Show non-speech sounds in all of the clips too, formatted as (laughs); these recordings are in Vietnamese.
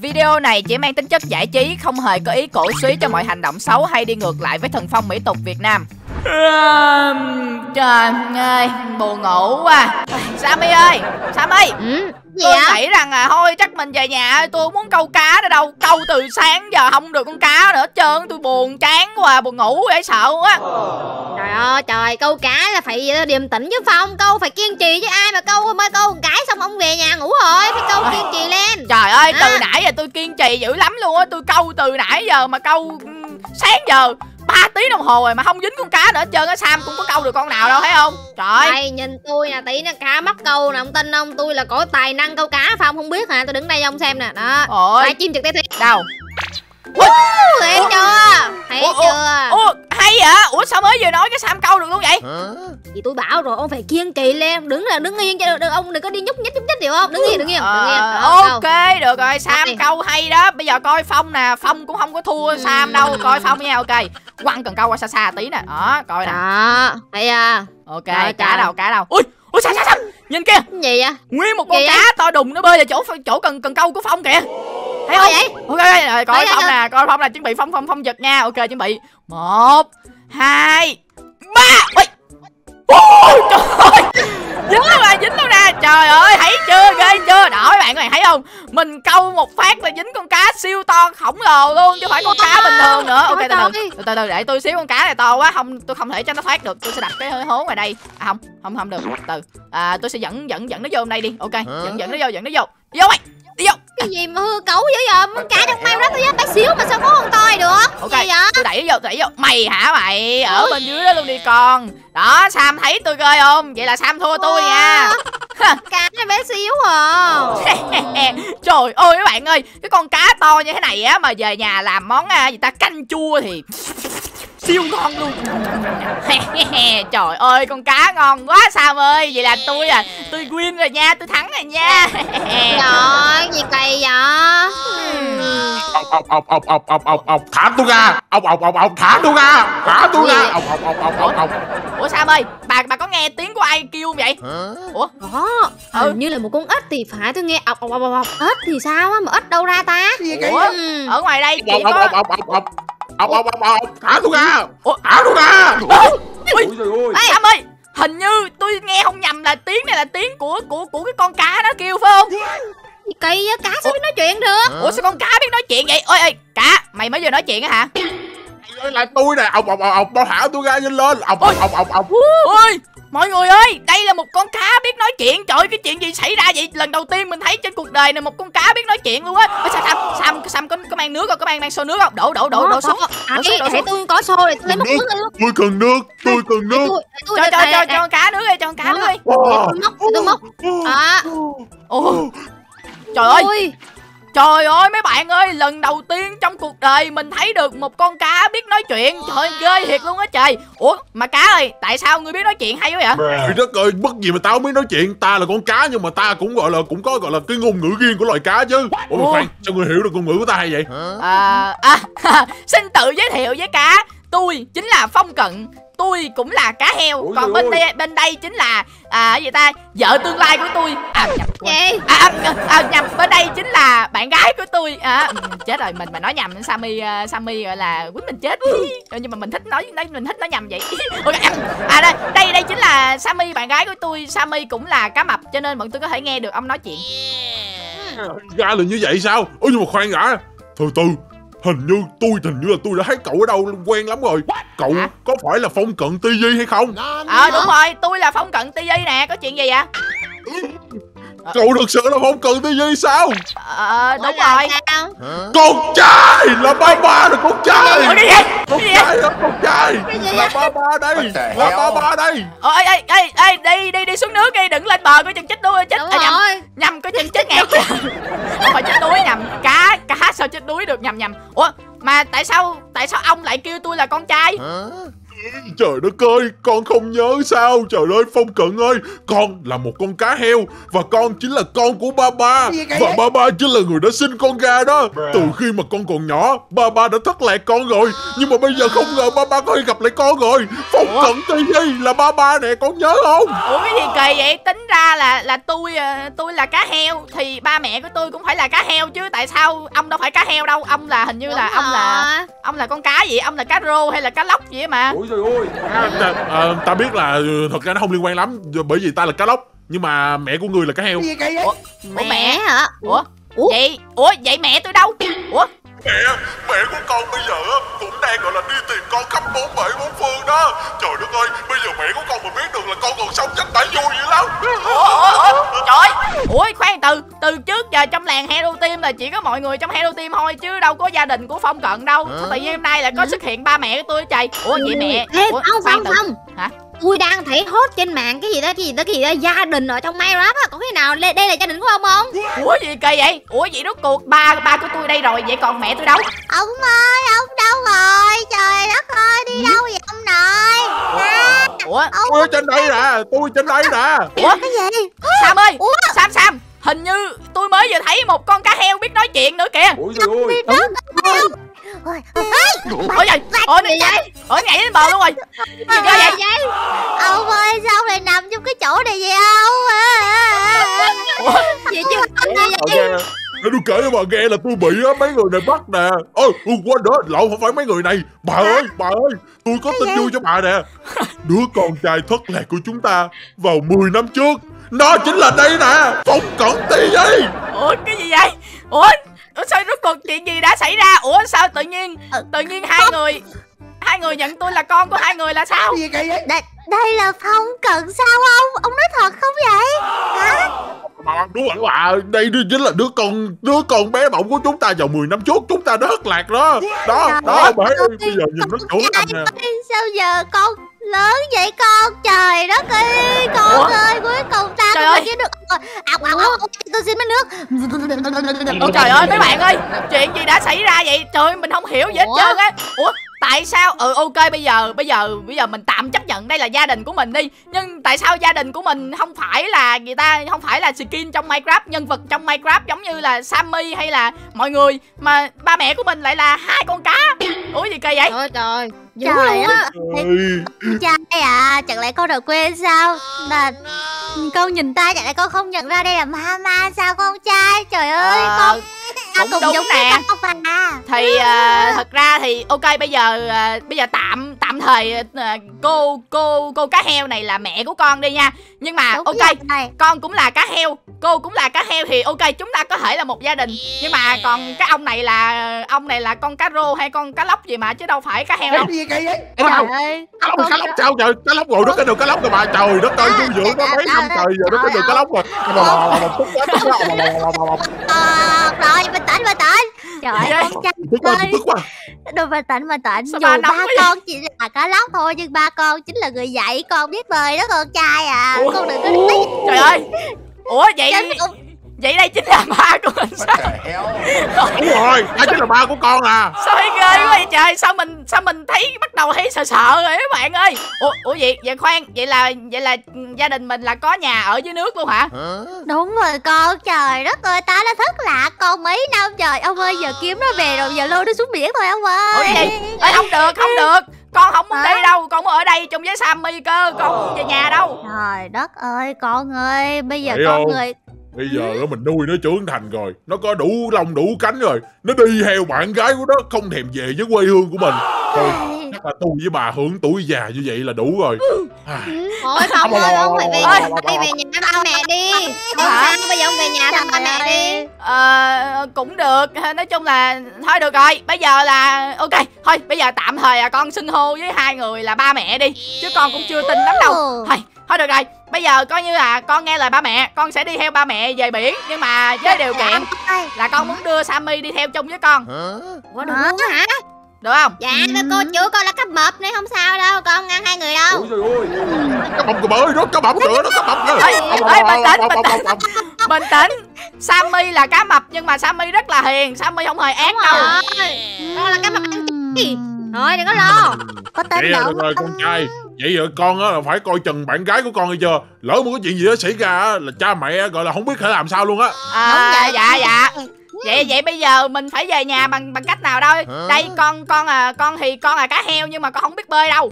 Video này chỉ mang tính chất giải trí, không hề có ý cổ suý cho mọi hành động xấu hay đi ngược lại với thần phong mỹ tục Việt Nam. Trời ơi, buồn ngủ quá. Sammy ơi, Sammy. Ừ, gì Tôi ạ? nghĩ rằng là thôi chắc mình về nhà tôi không muốn câu cá nữa đâu Câu từ sáng giờ không được con cá nữa hết trơn Tôi buồn chán quá buồn ngủ dễ sợ quá Trời ơi trời câu cá là phải điềm tĩnh chứ Phong Câu phải kiên trì chứ ai mà câu mới câu một cái xong ông về nhà ngủ rồi Phải câu kiên trì lên Trời ơi từ À. nãy giờ tôi kiên trì dữ lắm luôn á Tôi câu từ nãy giờ mà câu sáng giờ 3 tiếng đồng hồ rồi mà không dính con cá nữa hết trơn á Sam cũng có câu được con nào đâu thấy không? Trời. Đây nhìn tôi nè tí nó cá mắc câu nè Ông tin không? Tôi là có tài năng câu cá Phong không? Biết hả? Tôi đứng đây cho ông xem nè. Đó. Ôi. Phải chim trực tiếp thiệt đâu? Thấy chưa? Thấy Ủa, chưa? Ủa hay vậy? Ủa sao mới vừa nói cái Sam câu được luôn vậy Thì tôi bảo rồi ông phải kiên trì lên. Đứng là đứng yên cho được, được ông đừng có đi nhúc nhích nhúc nhích hiểu không? Đứng yên đứng yên đứng yên. Ờ, Đó, câu. ok được rồi Sam câu hay đó. Bây giờ coi Phong nè Phong cũng không có thua Sam đâu. Coi Phong nha ok. Quăng cần câu qua xa xa tí nè. Đó coi nè. Đó Thấy chưa ok Trời cá đâu cá đâu. Ui ui sao sao sao? Nhìn kia gì vậy? Nguyên một con Gì cá vậy? to đùng nó bơi vào chỗ chỗ cần cần câu của Phong kìa. Thấy không? vậy? ok rồi coi Phong nè coi Phong nè. Chuẩn bị Phong Phong Phong giật nha. Ok chuẩn bị. Một hai ba. Ui Ôi, trời ơi. Dính luôn nè dính luôn nè trời ơi thấy chưa ghê chưa? Đó các bạn các bạn thấy không? Mình câu một phát là dính con cá siêu to khổng lồ luôn chứ không phải con cá bình thường nữa. Ok từ từ từ từ để tôi xíu con cá này to quá. Không tôi không thể cho nó thoát được. Tôi sẽ đặt cái hố ngoài đây. À không không không được. Từ à tôi sẽ dẫn dẫn dẫn nó vô đây đi. Ok dẫn dẫn nó vô dẫn nó vô. Vô mày đi vô Cái gì mà hư cấu dữ vậy? Con cá trong mang đó tôi bé xíu mà sao có con toi được? Ok Gì vậy? tôi đẩy vô đẩy vô. Mày hả mày? Ở bên dưới đó luôn đi con. Đó sam thấy tôi ghê không? Vậy là sam thua tôi nha. (laughs) Cá này bé xíu à. (laughs) Trời ơi các bạn ơi Cái con cá to như thế này á Mà về nhà làm món à, gì ta canh chua thì siêu ngon luôn Trời ơi con cá ngon quá sao ơi Vậy là tôi à Tôi win rồi nha Tôi thắng rồi nha Trời gì kỳ vậy Ông ông ông ông ông ông ông Thả tôi ra Ông ông ông ông thả tôi ra Thả tôi ra Ông ông ông ông ông Ủa Sam ơi Bà bà có nghe tiếng của ai kêu không vậy Ủa Có. Hình như là một con ếch thì phải Tôi nghe ọc ọc ọc ọc ếch thì sao á Mà ếch đâu ra ta Ủa Ở ngoài đây chỉ có ông ông ông ông thả tôi ra thả tôi ra ôi ê ông ơi hình như tôi nghe không nhầm là tiếng này là tiếng của của của cái con cá nó kêu phải không gì kỳ vậy cá sao biết nói chuyện được ủa sao con cá biết nói chuyện vậy ôi ơi cá mày mới vừa nói chuyện á hả là tôi nè ông ông ông ông bảo thả tôi ra nhanh lên ông ông ông ông ôi mọi người ơi, đây là một con cá biết nói chuyện. Trời ơi, cái chuyện gì xảy ra vậy? Lần đầu tiên mình thấy trên cuộc đời này một con cá biết nói chuyện luôn á. Ôi, Sam, Sam, Sam, Sam có, có mang nước không? Có mang mang xô nước không? Đổ đổ đổ đổ xuống. À, Đổ xuống, ý, đổ xuống. tôi có xô để tôi lấy một nước nước nước tôi cần nước tôi cần nước Cho cho cho cho con cá nước đi, cho con cá nước đi. tôi móc tôi móc Đó Ồ, trời ơi, Trời ơi mấy bạn ơi Lần đầu tiên trong cuộc đời Mình thấy được một con cá biết nói chuyện. Trời ơi, ghê thiệt luôn á trời. Ủa mà cá ơi Tại sao ngươi biết nói chuyện hay quá vậy? Trời đất ơi, bất gì mà tao biết nói chuyện. Ta là con cá nhưng mà ta cũng gọi là cũng có gọi là cái ngôn ngữ riêng của loài cá chứ. Ủa mà khoan, sao người hiểu được ngôn ngữ của ta hay vậy? à, à, (laughs) Xin tự giới thiệu với cá. Tôi chính là Phong Cận Tôi cũng là cá heo. Ôi Còn bên ơi. đây bên đây chính là à, cái gì ta? Vợ tương lai của tôi. À nhầm quên. Gì? À, à, à, nhầm bên đây chính là bạn gái của tôi. À, chết rồi mình mà nói nhầm Sammy uh, Sammy gọi là quýnh mình chết. Nhưng mà mình thích nói, nói mình thích nói nhầm vậy. Ok à, à đây đây đây chính là Sammy bạn gái của tôi. Sammy cũng là cá mập cho nên bọn tôi có thể nghe được ông nói chuyện. Ra là như vậy sao? Ủa nhưng mà khoan đã. Từ từ Hình như tôi hình như là tôi đã thấy cậu ở đâu quen lắm rồi. Cậu Hả? có phải là Phong Cận TV hay không? ờ đúng rồi tôi là Phong Cận TV nè có chuyện gì vậy Cậu thực sự là Phong Cận TV sao? ờ Ủa đúng rồi. sao? Con trai! Là ba ba là con trai! Ủa, gì? Con gì trai là con trai! Gì Là ba ba đây! Là ba ba đây! Ờ, ê, ê, ê, ê, đi, đi, đi xuống nước đi, đừng lên bờ, có chừng chết đuối, chết, Đúng à, nhầm, rồi. Nhầm, có chừng chết ngạt Không phải chết đuối, nhầm, cá, cá sao chết đuối được, nhầm, nhầm. Ủa, mà tại sao, tại sao ông lại kêu tôi là con trai? Trời đất ơi, con không nhớ sao? Trời ơi Phong Cận ơi Con là một con cá heo Và con chính là con của ba ba? Và ba ba chính là người đã sinh con gà đó. Từ khi mà con còn nhỏ Ba ba đã thất lạc con rồi. Nhưng mà bây giờ không ngờ ba ba có thể gặp lại con rồi. Phong Ủa? Cận TV là ba ba nè con nhớ không? Ủa cái gì kỳ vậy? Tính ra là là tôi ờ, tôi là cá heo thì ba mẹ của tôi cũng phải là cá heo chứ. Tại sao ông đâu phải cá heo đâu? Ông là hình như là ông là ông là con cá gì? Ông là cá rô hay là cá lóc gì mà? Ôi trời ơi. À, ta, à, ta biết là ừ, thật ra nó không liên quan lắm Bởi vì ta là cá lóc Nhưng mà mẹ của người là cá heo. Gì kỳ vậy? ủa, mẹ, ủa mẹ hả? Ủa? Ủa? vậy ủa vậy mẹ tôi đâu? Ủa Mẹ, mẹ của con bây giờ á, cũng đang gọi là đi tìm con khắp bốn bể bốn phương đó. Trời đất ơi, bây giờ mẹ của con mà biết được là con còn sống chắc đã vui dữ lắm. Trời ơi. ủa khoan từ từ trước giờ trong làng hero team là chỉ có mọi người trong hero team thôi chứ đâu có gia đình của phong cận đâu. Sao tự nhiên hôm nay là có xuất hiện ba mẹ của tôi trời ủa vậy mẹ? Ê, ủa, không khoan không từ. không. Hả? Tôi đang thấy hot trên mạng cái gì đó cái gì đó cái gì đó gia đình ở trong Minecraft á. Có cái nào đây, đây là gia đình của ông không? Ủa gì kỳ vậy? Ủa vậy rốt cuộc ba ba của tôi đây rồi vậy còn mẹ tôi đâu? Ông ơi ông đâu rồi? Trời đất ơi đi đâu vậy ông nội? Ủa? Tôi ở trên đây nè, tôi trên đây nè. Ủa? cái gì? Sam ơi Ủa? sam sam hình như tôi mới vừa thấy một con cá heo biết nói chuyện nữa kìa. Ôi? Trời ơi Ôi, ủa trời ủa nó nhảy ủa nhảy lên bờ luôn rồi. Gì cơ vậy? Vậy ông ơi sao lại nằm trong cái chỗ này vậy ông? Ủa vậy chứ? Ông gì Ờ, nghe. Để tôi kể cho bà nghe là tôi bị á, mấy người này bắt nè. Ôi, ừ, quên nữa, lộn không phải mấy người này. Bà ơi, bà ơi, tôi có tin vui cho bà nè. Đứa con trai thất lạc của chúng ta vào 10 năm trước Nó chính là đây nè, Phong Cận TV ủa cái gì vậy? Ủa sao rốt cuộc chuyện gì đã xảy ra? Ủa sao tự nhiên tự nhiên hai người hai người nhận tôi là con của hai người là sao? Gì vậy? đây, đây là phong cận sao ông? Ông nói thật không vậy? Hả? Bà đúng rồi bà, đây đứa chính là đứa con đứa con bé bỏng của chúng ta vào 10 năm trước. Chúng ta đã thất lạc đó. Đó, đó, thấy bây giờ nhìn nó thành nè. sao giờ con lớn vậy con? Trời đất ơi con Ủa? ơi cuối cùng ta Trời ơi. được ọc ọc ọc tôi xin mấy nước. Ôi trời ơi mấy bạn ơi Chuyện gì đã xảy ra vậy? Trời ơi mình không hiểu gì hết trơn á. Ủa tại sao? Ừ ok bây giờ bây giờ bây giờ mình tạm chấp nhận đây là gia đình của mình đi. Nhưng tại sao gia đình của mình không phải là người ta không phải là skin trong minecraft nhân vật trong minecraft giống như là sammy hay là mọi người mà ba mẹ của mình lại là hai con cá? Ủa gì kỳ vậy? Trời trời dữ Trời luôn á. Trai à, chẳng lẽ con đã quên sao? Là con nhìn ta chẳng lẽ con không nhận ra đây là mama sao con trai? Trời ơi, Ờ, con cũng đúng giống nè. thì à, thật ra thì ok bây giờ à, bây giờ tạm tạm thời à, cô cô cô cá heo này là mẹ của con đi nha nhưng mà Đúng ok rồi. con cũng là cá heo cô cũng là cá heo thì ok chúng ta có thể là một gia đình nhưng mà còn cái ông này là ông này là con cá rô hay con cá lóc gì mà chứ đâu phải cá heo đâu Gì vậy? Trời ơi. cá lóc cá lóc sao trời cá lóc rồi nó cái đường cá lóc rồi bà trời đất ơi tôi dưỡng nó mấy năm trời giờ nó cái đường cá lóc rồi Ờ, rồi, bình tĩnh, bình tĩnh. Trời ơi, con trai ơi. Đồ bình tĩnh, bình tĩnh. Dù ba con chỉ là cá lóc thôi, nhưng ba con chính là người dạy con biết bơi đó con trai à. Ủa? Con đừng có nói trời ơi. Ủa vậy không- vậy đây chính là ba của mình. Sao đúng rồi ai chính là ba của con à. Sao thấy ghê quá vậy trời? Sao mình sao mình thấy bắt đầu thấy sợ sợ rồi các bạn ơi. Ủa ủa vậy vậy khoan vậy là vậy là ừ, gia đình mình là có nhà ở dưới nước luôn hả? Đúng rồi con, trời đất ơi, ta đã thất lạc con mấy năm trời. Ông ơi, giờ kiếm nó về rồi, giờ lôi nó xuống biển thôi ông ủa ơi. gì Ê, không được không được con không muốn Hả? đi đâu con muốn ở đây chung với sammy cơ con không muốn về nhà đâu Trời đất ơi, con ơi, bây giờ Thấy con không? người bây giờ á, mình nuôi nó trưởng thành rồi nó có đủ lông đủ cánh rồi nó đi theo bạn gái của nó không thèm về với quê hương của mình thôi chắc là tôi với bà hưởng tuổi già như vậy là đủ rồi. À, Thôi không ơi, ông phải về nhà, đi về nhà thăm ba mẹ đi. Không Hả? sao, bây giờ ông về nhà thăm ba mẹ đi. Ờ, cũng được. Nói chung là thôi được rồi. Bây giờ là ok thôi bây giờ tạm thời là con xưng hô với hai người là ba mẹ đi chứ con cũng chưa tin lắm đâu. Thôi thôi được rồi. Bây giờ coi như là con nghe lời ba mẹ con sẽ đi theo ba mẹ về biển. Nhưng mà với điều kiện ơi, là con muốn đưa sammy đi theo chung với con. Ủa luôn hả? Được không? Dạ, mấy cô chú con là cấp mập nên không sao đâu, con không ngăn hai người đâu. Ôi trời ơi. Cá bông cái bơi đó cá bông nữa nó cá bông nữa Ê, ê, bình tĩnh, bình tĩnh. bình tĩnh sammy là cá mập nhưng mà sammy rất là hiền. Sammy không hề ác đâu. Con là cấp mập ăn gì? Thôi đừng có lo. Có tên được rồi con trai. Vậy rồi con á là phải coi chừng bạn gái của con hay chưa? Lỡ mà có chuyện gì đó xảy ra á, là cha mẹ gọi là không biết phải làm sao luôn á. À, dạ dạ vậy vậy bây giờ mình phải về nhà bằng bằng cách nào đâu đây con con à con thì con là cá heo nhưng mà con không biết bơi đâu.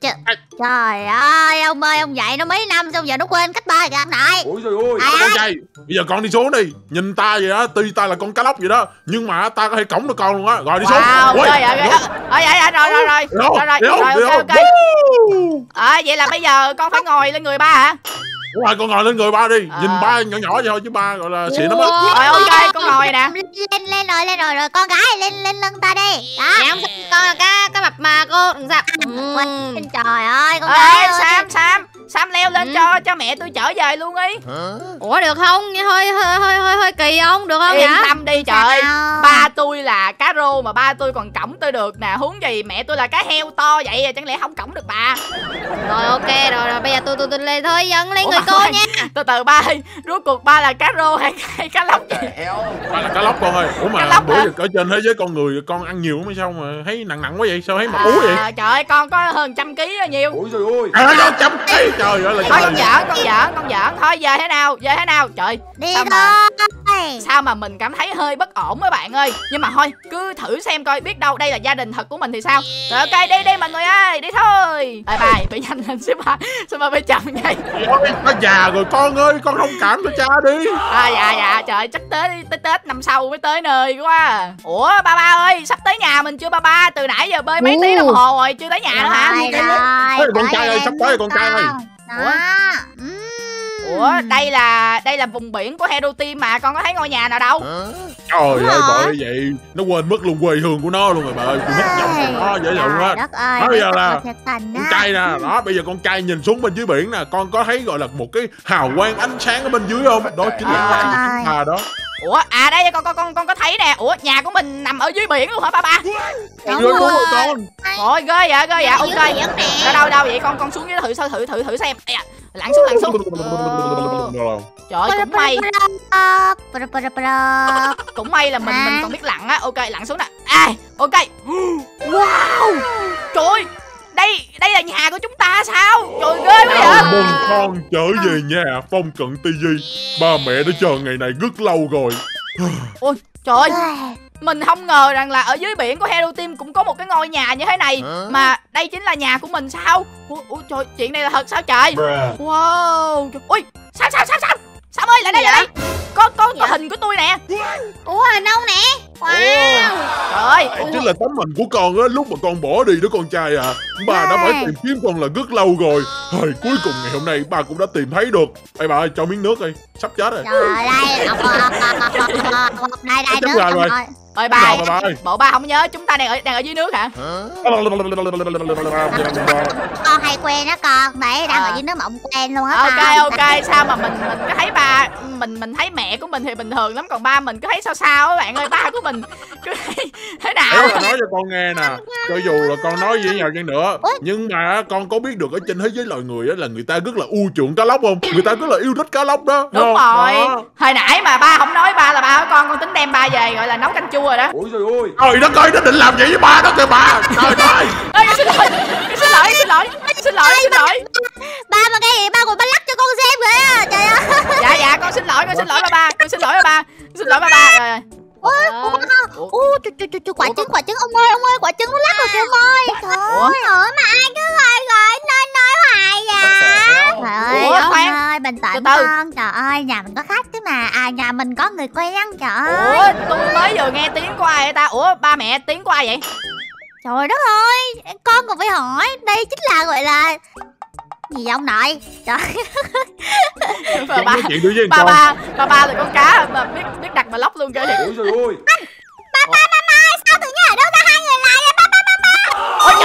Ch trời ơi ông ơi ông dạy nó mấy năm xong giờ nó quên cách bơi kìa ông nội. Ôi trời ơi con bây giờ con đi xuống đi. Nhìn ta vậy đó tuy ta là con cá lóc vậy đó nhưng mà ta có thể cổng được con luôn á. Rồi đi xuống. Wow, ôi. rồi rồi rồi rồi rồi rồi rồi ok ok. À, vậy là bây giờ con phải ngồi lên người ba hả? Đúng rồi con ngồi lên người ba đi. Nhìn À. ba nhỏ nhỏ vậy thôi chứ ba gọi là xịn lắm á. rồi ok con ngồi nè. Lên lên rồi lên rồi rồi con gái lên lên lưng ta đi. Đó. Dạ không sao con là cá cá mập mà cô đừng sao. Ừ. Quên, trời ơi con gái ê ơi. Sam sam sam leo lên Ừ. cho cho mẹ tôi chở về luôn đi Ủa được không? Nghe hơi hơi hơi hơi, hơi kỳ không được không yên vậy? tâm đi trời. ba tôi là cá rô mà ba tôi còn cõng tôi được nè. Huống gì mẹ tôi là cá heo to vậy chẳng lẽ không cõng được bà? Rồi ok rồi rồi. Bây giờ tôi tôi tôi lên thôi. Dẫn lên Ủa người cô ơi, nha. từ từ ba ơi, rốt cuộc ba là cá rô hay, hay cá lóc vậy Ba là cá lóc con ơi. Ủa Cá mà lóc bữa giờ ở trên thế giới con người Con ăn nhiều lắm hay sao mà thấy nặng nặng quá vậy? Sao thấy mặt ú vậy? à, trời ơi con có hơn trăm ký nhiều. Ôi trời ơi. À chấm Ê, Trời ơi là thôi con giỡn con giỡn con giỡn. Thôi giờ thế nào? Giờ thế nào? Trời đi Sao mà- thôi sao mà mình cảm thấy hơi bất ổn mấy bạn ơi? Nhưng mà thôi cứ thử xem coi biết đâu đây là gia đình thật của mình thì sao. Rồi ok đi đi mọi người ơi đi thôi. Bye bye bị nhanh lên xếp ba xếp ba bên chồng vậy Ôi, Nó già rồi con ơi Con thông cảm cho cha đi. À dạ dạ trời chắc tới tới tết năm sau mới tới nơi quá ủa ba ba ơi sắp tới nhà mình chưa ba ba? Từ nãy giờ bơi mấy tiếng đồng hồ rồi chưa tới nhà nữa hả rồi rồi Ê, con trai ơi, đây sắp tới rồi, con trai ơi. đó. Ừm. Ủa đây là đây là vùng biển của hero team mà con có thấy ngôi nhà nào đâu? Trời ơi bởi vậy Nó quên mất luôn quê hương của nó luôn rồi bà ơi. Tôi mất giọng của nó dễ dụ Trời quá đất ơi bây giờ là Con trai nè Đó bây giờ con trai nhìn xuống bên dưới biển nè Con có thấy gọi là một cái hào quang ánh sáng ở bên dưới không? Đó chính là nhà của chúng ta đó. Ủa à đây con con con con có thấy nè. Ủa nhà của mình nằm ở dưới biển luôn hả ba ba? Đúng rồi rồi. con Ôi ghê vậy ghê vậy. Ok. Dưới đâu đâu vậy con con xuống dưới thử thử thử thử thử xem lặn xuống lặn xuống. Ờ, trời ơi cũng may. cũng may là mình mình còn biết lặn á. Ok lặn xuống nè. À ok. Wow. Trời ơi đây đây là nhà của chúng ta sao? Trời ghê quá vậy. Mừng con trở về nhà Phong cận tivi Ba mẹ đã chờ ngày này rất lâu rồi. Ôi trời ơi mình không ngờ rằng là ở dưới biển của Hero Team cũng có một cái ngôi nhà như thế này. Mà đây chính là nhà của mình sao? Ui, ui trời chuyện này là thật sao trời? Wow ui sao sao sao sao sao ơi lại đây lại đây. Có có có hình của tôi nè. Ủa hình ông nè? Wow. Trời ơi. Đây chính là tấm hình của con á Lúc mà con bỏ đi đó con trai à. Ba đã phải tìm kiếm con là rất lâu rồi. Thời cuối cùng ngày hôm nay ba cũng đã tìm thấy được. Ê bà ơi cho miếng nước đi. Sắp chết rồi. Trời ọc, đây đây nước rồi. Ơi ba bộ ba không nhớ chúng ta đang ở đang ở dưới nước hả? Con hay quen á con đấy đang À. ở dưới nước mà ông quen luôn á ok ok sao mà mình mình cứ thấy ba mình mình thấy mẹ của mình thì bình thường lắm còn ba mình cứ thấy sao sao á bạn ơi ba của mình cứ thấy thế nào Nếu là nói cho con nghe nè Cho dù là con nói với nhau chăng nữa Nhưng mà con có biết được ở trên thế giới loài người á Là người ta rất là ưu chuộng cá lóc không? Người ta rất là yêu thích cá lóc đó. Đúng Không? rồi. Đó. hồi nãy mà ba không nói ba là ba của con con tính đem ba về gọi là nấu canh chua rồi đó. Ôi trời ơi. Trời đất ơi nó định làm vậy với ba đó kìa bà. Trời ơi. (laughs) Ê, con xin lỗi xin lỗi xin lỗi xin lỗi xin lỗi. Ba mà cái gì? Ba còn ba lắc cho con xem kìa à. trời ơi. Dạ dạ con xin lỗi con xin lỗi ba ba con xin lỗi ba ba Con xin lỗi ba ba. Rồi rồi. Ôi ủa? Ủa? quả trứng quả trứng ông ơi ông ơi quả trứng nó lắc rồi kìa ông ơi. Trời ơi mà ai cứ gọi gọi nói nói hoài vậy? Trời ơi ông ơi bình tĩnh con. Trời ơi nhà mình có khách nhà mình có người quen trời ơi? ủa tôi mới vừa nghe tiếng của ai vậy ta? Ủa ba mẹ tiếng của ai vậy? Trời đất ơi con còn phải hỏi đây chính là gọi là gì ông nội? Trời. Ba ba ba ba ba ba là con cá mà biết biết đặt mà lóc luôn thiệt Ôi? Trời ơi sao tự nhiên ở đâu ra hai người lại vậy? Ba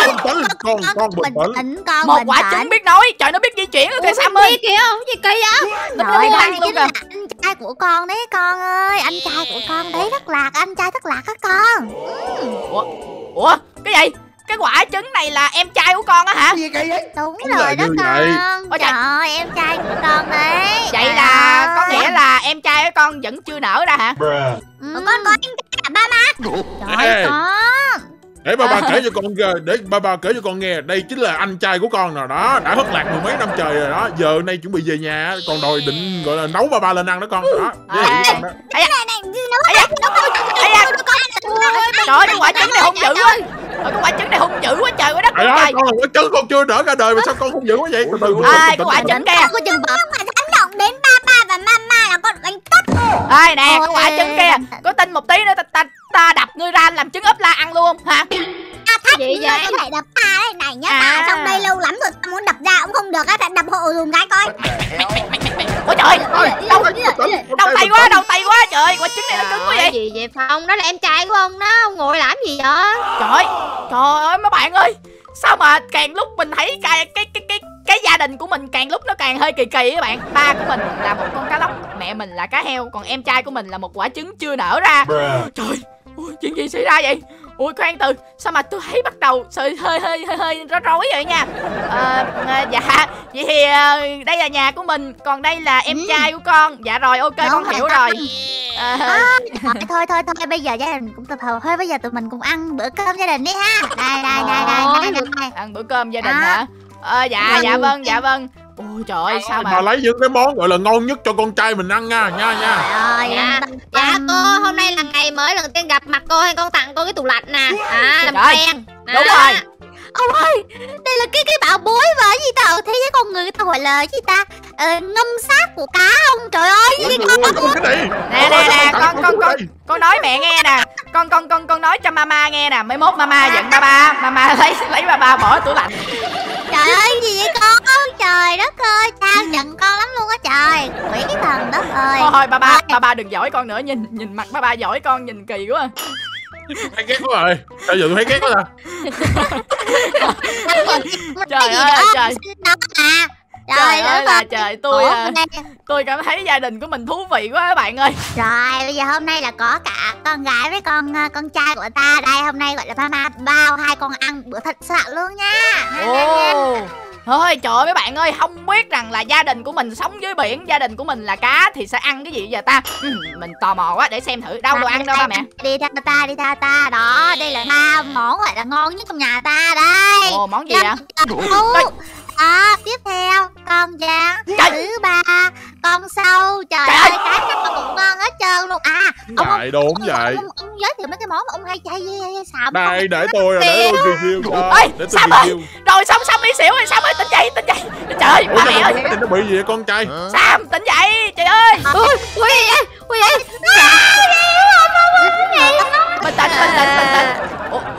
Bình tĩnh con con bình tĩnh tĩnh con một bình quả trứng biết nói trời nó biết di chuyển kìa sam ơi. kìa Gì kỳ vậy? Trời biết đây chính là anh trai của con đấy con ơi. Anh trai của con đấy thất lạc Anh trai thất lạc á con. Ủa ủa cái gì? Cái quả trứng này là em trai của con á hả? Đúng Đúng là rồi đó con. Vậy. Ôi Trời ơi em trai của con đấy. Vậy là có nghĩa là em trai của con vẫn chưa nở ra hả? Ừ. Con có anh trai cả ba má. Trời ơi con để ba ba kể cho con nghe để ba ba kể cho con nghe đây chính là anh trai của con nè. Đó đã thất lạc mười mấy năm trời rồi đó. Giờ nay chuẩn bị về nhà còn đòi định gọi là nấu ba ba lên ăn đó con. Đó với con đó. Này này Nó nó Ây da, trời ơi, quả trứng này hung dữ quá. Trời, cái quả trứng này hung dữ quá trời quá đất trời ơi con là quả trứng con chưa đỡ cả đời mà sao con không dữ quá vậy? Từ từ Ai, cái quả trứng kia. Không có chừng bớt mà dám động đến ba ba và mama là con đánh tất Ê nè, cái quả trứng kia. Có tin một tí nữa ta, ta, ta đập ngươi ra làm trứng ốp la ăn luôn hả? À thách Vậy vậy? có thể đập ta đây này nhá À. Ta trong đây lâu lắm rồi ta muốn đập ra cũng không được á Phải đập hộ dùng cái coi. Ôi trời tĩnh, đâu tay quá, đâu tay quá Trời quả trứng này nó cứng quá vậy. Gì vậy Phong Đó là em trai của ông đó Ông ngồi làm gì vậy? Trời Trời ơi mấy bạn ơi Sao mà càng lúc mình thấy cái cái cái cái cái gia đình của mình càng lúc nó càng hơi kỳ kỳ các bạn. Ba của mình là một con cá lóc Mẹ mình là cá heo Còn em trai của mình là một quả trứng chưa nở ra. Trời Ui, chuyện gì xảy ra vậy? Ui khoan từ Sao mà tôi thấy bắt đầu sự hơi hơi hơi hơi rối rối vậy nha? Ờ, à, Dạ Vậy thì ờ, đây là nhà của mình Còn đây là em trai của con. Dạ rồi ok Đúng con rồi, hiểu rồi. Ờ, thôi, thôi thôi thôi bây giờ gia đình cũng tập hợp thôi bây giờ tụi mình cùng ăn bữa cơm gia đình đi ha. Đây đây đây đây đây, đây, đây. Ăn bữa cơm gia đình À. hả? Ờ, Dạ Ừ. dạ vâng dạ vâng Ôi trời ơi sao mà mà lấy những cái món gọi là ngon nhất cho con trai mình ăn nha nha nha. Trời ơi Dạ, dạ cô hôm nay là ngày mới lần tiên gặp mặt cô hay con tặng cô cái tủ lạnh nè. À làm quen. Đúng Đó. rồi. Ông ơi đây là cái cái bảo bối và cái gì ta thế giới con người ta gọi là gì ta? Ờ, ngâm xác của cá không trời ơi. Ôi, cái ôi, ôi, cái này. Nè nè nè con con con con con nói mẹ nghe nè. Con con con con nói cho mama nghe nè. Mấy mốt mama giận ba ba mama lấy lấy ba ba bỏ tủ lạnh trời ơi gì vậy con? Trời đất ơi sao giận con lắm luôn á trời. Quỷ cái thần đất ơi. Thôi thôi ba ba ba ba đừng giỏi con nữa nhìn nhìn mặt ba ba giỏi con nhìn kỳ quá. Thấy ghét quá rồi. Sao giờ tôi thấy ghét quá ta? (laughs) Trời ơi trời. đó à trời trời ơi là trời tôi Ủa, à, nay tôi cảm thấy gia đình của mình thú vị quá các bạn ơi. Rồi bây giờ hôm nay là có cả con gái với con ờ, con trai của ta. Đây hôm nay gọi là mama bao hai con ăn bữa thật sạn luôn nha. Ồ Thôi trời ơi mấy bạn ơi Không biết rằng là gia đình của mình sống dưới biển Gia đình của mình là cá Thì sẽ ăn cái gì giờ ta? Ừ, Mình tò mò quá để xem thử Đâu đồ ăn đâu ba mẹ. Đi theo ta đi theo ta. Đó đây là ba món gọi là ngon nhất trong nhà ta. Đây. Ồ món gì vậy? củ. Đó, tiếp theo con Trời. thứ ba con sâu trời, Trời ơi ơi. cái nào nó cũng ngon hết trơn luôn à ông đốn ông, vậy ông, ông giới thiệu mấy cái món mà ông hay chay xạo đây để tôi rồi để tôi review cho để tôi review Rồi xong xong đi xỉu rồi Sam ơi tỉnh dậy tỉnh dậy Trời ơi ủa mẹ ơi nó nó bị gì vậy con trai Sam tỉnh dậy Trời ơi ui ui vậy ui vậy Bình tĩnh bình tĩnh bình tĩnh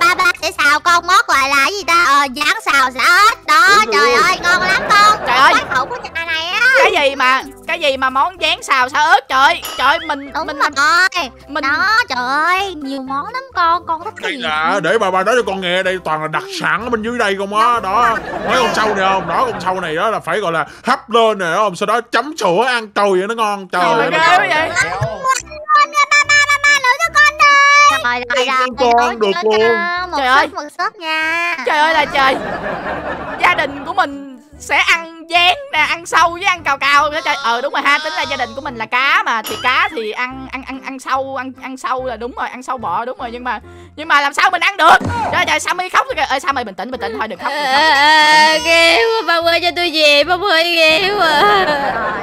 ba sẽ xào con mốt gọi là cái gì ta ờ rán xào xả ớt đó trời ơi. ơi ngon lắm con Trời ơi. khẩu của nhà này á Cái gì mà Cái gì mà món dán xào xả ớt Trời Trời ơi, mình đúng mình rồi mình đó trời ơi nhiều món lắm con con thích cái đây gì là để bà bà nói cho con nghe đây toàn là đặc sản ở bên dưới đây không á đó mấy con sâu này không đó con sâu này đó là phải gọi là hấp lên này không sau đó chấm sữa ăn trôi vậy nó ngon trời ơi ghê vậy rồi rồi rồi con, được con con. Một Trời ơi. một suất nha Trời ơi là trời Gia đình của mình sẽ ăn dán nè ăn sâu với ăn cào cào nữa trời ờ đúng rồi ha tính là gia đình của mình là cá mà thì cá thì ăn ăn ăn ăn sâu ăn ăn sâu là đúng rồi ăn sâu bọ đúng rồi nhưng mà nhưng mà làm sao mình ăn được trời trời Sammy khóc rồi kìa ơi Sammy bình tĩnh bình tĩnh thôi đừng khóc, đừng khóc. À, ghê quá ba ơi cho tôi về ba ơi ghê quá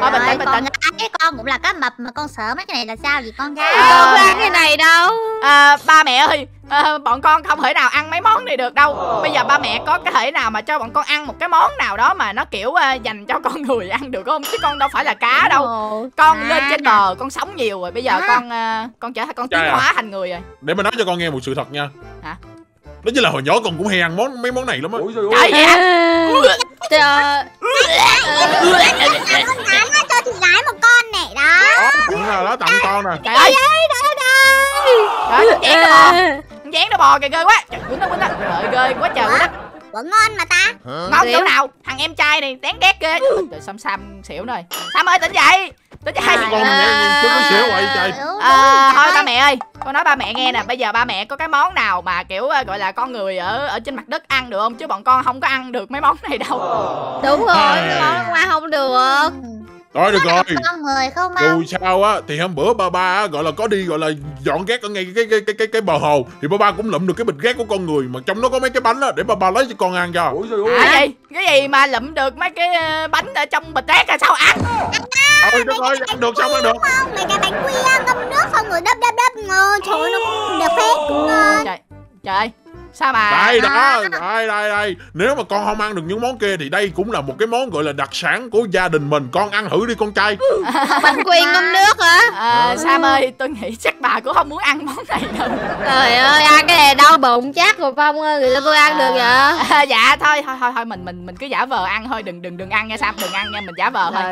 Thôi, bình tĩnh, bình con tĩnh. gái con cũng là cá mập mà con sợ mấy cái này là sao vậy con gái À. có ăn cái này đâu à, ba mẹ ơi à, bọn con không thể nào ăn mấy món này được đâu bây giờ ba mẹ có cái thể nào mà cho bọn con ăn một cái món nào đó mà nó kiểu dành cho con người ăn được không? Chứ con đâu phải là cá đâu. con À. lên trên bờ con sống nhiều rồi bây giờ À. con à, con trở thành con tiến Trời hóa thành người rồi. Để mà nói cho con nghe một sự thật nha. Hả? đó chính là hồi nhỏ con cũng hay ăn món mấy món này lắm á. Trời hả? (laughs) trời cho chị gái một con này đó tặng là đó tặng con nè. Trời ơi. Trời ơi con dán nó bò con dán nó bò kìa ghê quá. Trời quýnh nó quýnh nó trời ơi ghê quá trời quá đất Ủa ngon mà ta. Ngon chỗ nào? Thằng em trai này đáng ghét ghê. Trời sam sam xỉu rồi. Sam ơi tỉnh dậy. Tỉnh dậy. Con nghe nhìn chứ có xỉu vậy trời? À, thôi ba mẹ ơi. Con nói ba mẹ nghe nè. Bây giờ ba mẹ có cái món nào mà kiểu ờ, gọi là con người ở ở trên mặt đất ăn được không? Chứ bọn con không có ăn được mấy món này đâu. Đúng rồi À. cái món qua không được. Ừ. Thôi được rồi. người không dù sao á thì hôm bữa ba ba á, gọi là có đi gọi là dọn rác ở ngay cái cái cái cái cái bờ hồ thì ba ba cũng lụm được cái bịch rác của con người mà trong nó có mấy cái bánh á để ba ba lấy cho con ăn cho. Ôi trời ơi. À gì? Cái gì mà lụm được mấy cái ờ, bánh ở trong bịch rác là sao ăn? thôi được rồi ăn được xong ăn được. Không mấy cái bánh quy ngâm nước xong rồi đắp đắp đắp ngon trời ơi, nó cũng được phép cũng ngon Trời, trời. ơi, sao mà đây đó đây đây đây. Nếu mà con không ăn được những món kia thì đây cũng là một cái món gọi là đặc sản của gia đình mình. Con ăn thử đi con trai. Bánh quy ngâm nước hả? Ờ, Sam ơi, tôi nghĩ chắc bà cũng không muốn ăn món này đâu. Trời ơi ăn cái này đau bụng chắc rồi phong ơi người ta tôi ăn được vậy? À, (laughs) Dạ, thôi, thôi, thôi, thôi mình mình mình cứ giả vờ ăn thôi, đừng đừng đừng ăn nha Sam, đừng ăn nha, mình giả vờ thôi.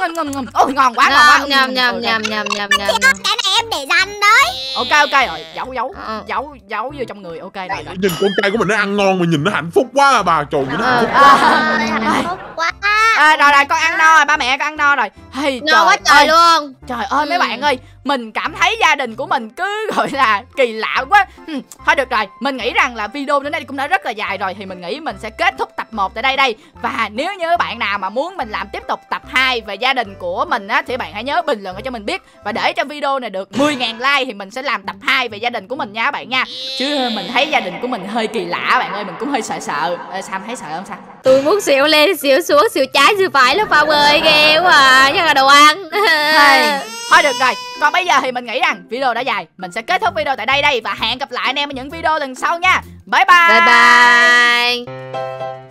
Ngâm, ngâm, ngâm. Ôi, ngon quá, ngon quá. nhầm nhầm nhầm nhầm nhầm nhầm cái này em để dành đấy. Ok, ok, rồi, giấu, giấu, Ờ. giấu, giấu vô trong người, ok, rồi, rồi nhìn con trai của mình nó ăn ngon mà nhìn nó hạnh phúc quá à bà. Trời nhìn nó hạnh phúc À, Ôi, hạnh phúc quá. À, rồi, rồi, con ăn no rồi, ba mẹ con ăn no rồi. Hey, ngon quá trời ơi, luôn. Trời ơi mấy Ừ. bạn ơi Mình cảm thấy gia đình của mình cứ gọi là kỳ lạ quá. Hmm, Thôi được rồi. Mình nghĩ rằng là video đến đây cũng đã rất là dài rồi Thì mình nghĩ mình sẽ kết thúc tập 1 tại đây đây. Và nếu như bạn nào mà muốn mình làm tiếp tục tập 2 Về gia đình của mình á Thì bạn hãy nhớ bình luận ở cho mình biết. Và để cho video này được 10.000 like Thì mình sẽ làm tập 2 về gia đình của mình nha bạn nha. Chứ mình thấy gia đình của mình hơi kỳ lạ bạn ơi Mình cũng hơi sợ sợ. Ê, Sam thấy sợ không Sam tôi muốn xỉu lên xỉu xuống xỉu trái xỉu phải lắm phong ơi. Ghê quá. À chắc là đồ ăn. Hey, Thôi được rồi, Còn bây giờ thì mình nghĩ rằng video đã dài. Mình sẽ kết thúc video tại đây đây Và hẹn gặp lại anh em ở những video lần sau nha. Bye bye. Bye bye.